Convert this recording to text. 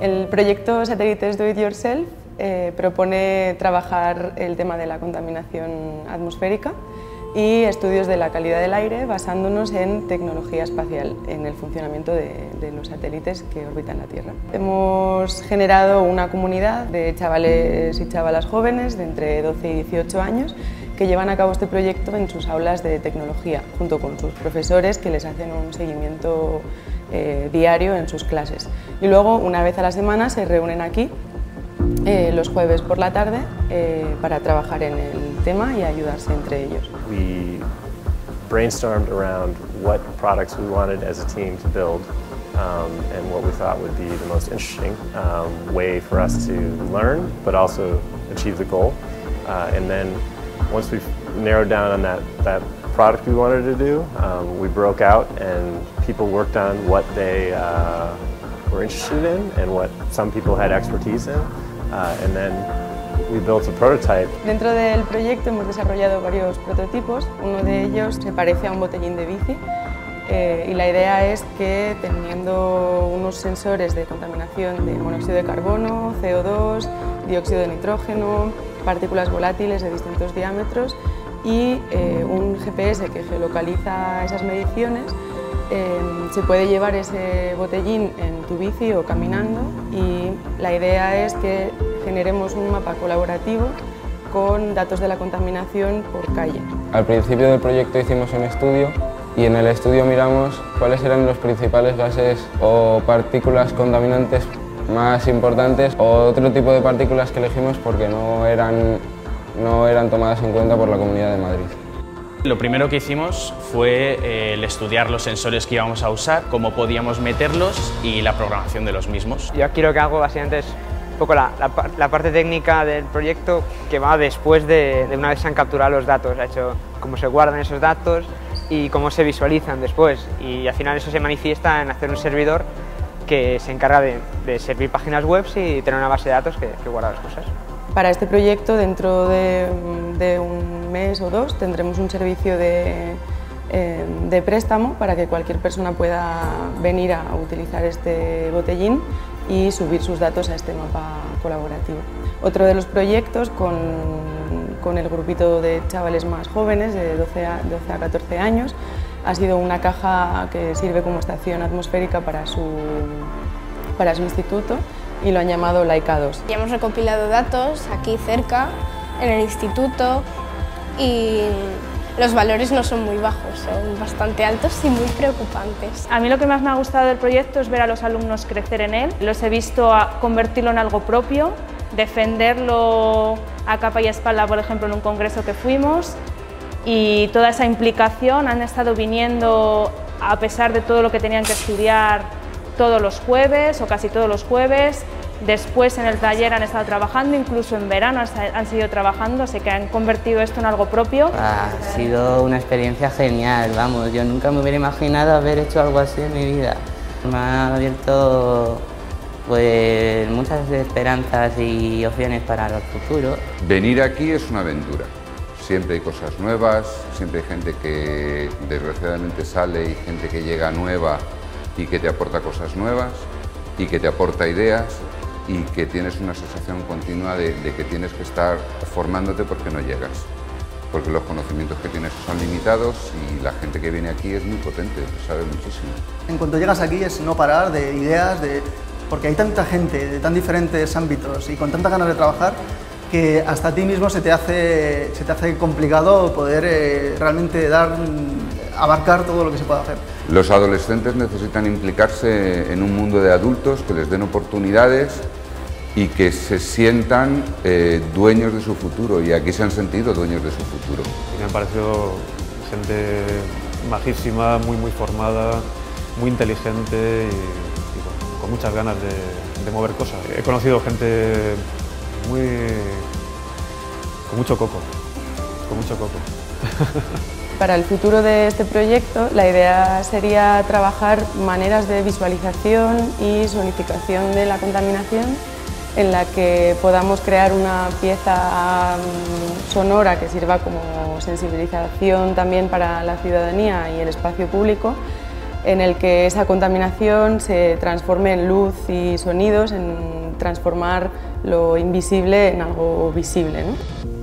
El proyecto Satélites Do It Yourself eh, propone trabajar el tema de la contaminación atmosférica y estudios de la calidad del aire basándonos en tecnología espacial, en el funcionamiento de, los satélites que orbitan la Tierra. Hemos generado una comunidad de chavales y chavalas jóvenes de entre 12 y 18 años que llevan a cabo este proyecto en sus aulas de tecnología, junto con sus profesores que les hacen un seguimiento eh, diario en sus clases. Y luego, una vez a la semana, se reúnen aquí eh, los jueves por la tarde eh, para trabajar en el tema y ayudarse entre ellos. We brainstormed around what products we wanted as a team to build um, and what we thought would be the most interesting um, way for us to learn but also achieve the goal. Uh, and then once we've narrowed down on that, that product we wanted to do, um, we broke out and people worked on what they uh, and what some people had expertise in. Uh, and then we built a prototype. Dentro del proyecto hemos desarrollado varios prototipos. Uno de ellos se parece a un botellín de bici eh, y la idea es que teniendo unos sensores de contaminación de monóxido de carbono, CO2, dióxido de nitrógeno, partículas volátiles de distintos diámetros y eh, un GPS que geolocaliza esas mediciones, eh, se puede llevar ese botellín en tu bici o caminando y la idea es que generemos un mapa colaborativo con datos de la contaminación por calle. Al principio del proyecto hicimos un estudio y en el estudio miramos cuáles eran los principales gases o partículas contaminantes más importantes o otro tipo de partículas que elegimos porque no eran, no eran tomadas en cuenta por la Comunidad de Madrid. Lo primero que hicimos fue eh, el estudiar los sensores que íbamos a usar, cómo podíamos meterlos y la programación de los mismos. Yo aquí lo que hago básicamente es un poco la, parte técnica del proyecto que va después de, una vez se han capturado los datos, ha hecho cómo se guardan esos datos y cómo se visualizan después y al final eso se manifiesta en hacer un servidor que se encarga de, servir páginas web y tener una base de datos que, que guarda las cosas. Para este proyecto, dentro de, un mes o dos, tendremos un servicio eh, de, préstamo para que cualquier persona pueda venir a utilizar este botellín y subir sus datos a este mapa colaborativo. Otro de los proyectos con, el grupito de chavales más jóvenes, de 12 a, 12 a 14 años, ha sido una caja que sirve como estación atmosférica para su, para su instituto y lo han llamado Laika 2. Ya hemos recopilado datos aquí cerca, en el instituto, y los valores no son muy bajos, son bastante altos y muy preocupantes. A mí lo que más me ha gustado del proyecto es ver a los alumnos crecer en él. Los he visto convertirlo en algo propio, defenderlo a capa y espalda, por ejemplo, en un congreso que fuimos, y toda esa implicación han estado viniendo a pesar de todo lo que tenían que estudiar todos los jueves o casi todos los jueves. Después en el taller han estado trabajando, incluso en verano han seguido trabajando, así que han convertido esto en algo propio. Ha sido una experiencia genial, vamos, yo nunca me hubiera imaginado haber hecho algo así en mi vida. Me ha abierto pues muchas esperanzas y opciones para el futuro. Venir aquí es una aventura. Siempre hay cosas nuevas, siempre hay gente que desgraciadamente sale y gente que llega nueva y que te aporta cosas nuevas y que te aporta ideas y que tienes una sensación continua de, que tienes que estar formándote porque no llegas, porque los conocimientos que tienes son limitados y la gente que viene aquí es muy potente, sabe muchísimo. En cuanto llegas aquí es no parar de ideas, de, porque hay tanta gente de tan diferentes ámbitos y con tantas ganas de trabajar que hasta a ti mismo se te hace, se te hace complicado poder eh, realmente dar, abarcar todo lo que se puede hacer. Los adolescentes necesitan implicarse en un mundo de adultos que les den oportunidades y que se sientan eh, dueños de su futuro y aquí se han sentido dueños de su futuro. Me han parecido gente majísima, muy muy formada, muy inteligente y, con muchas ganas de, de mover cosas. He conocido gente muy... con mucho coco, con mucho coco. Para el futuro de este proyecto, la idea sería trabajar maneras de visualización y zonificación de la contaminación en la que podamos crear una pieza mm, sonora que sirva como sensibilización también para la ciudadanía y el espacio público en el que esa contaminación se transforme en luz y sonidos, en transformar lo invisible en algo visible. ¿no?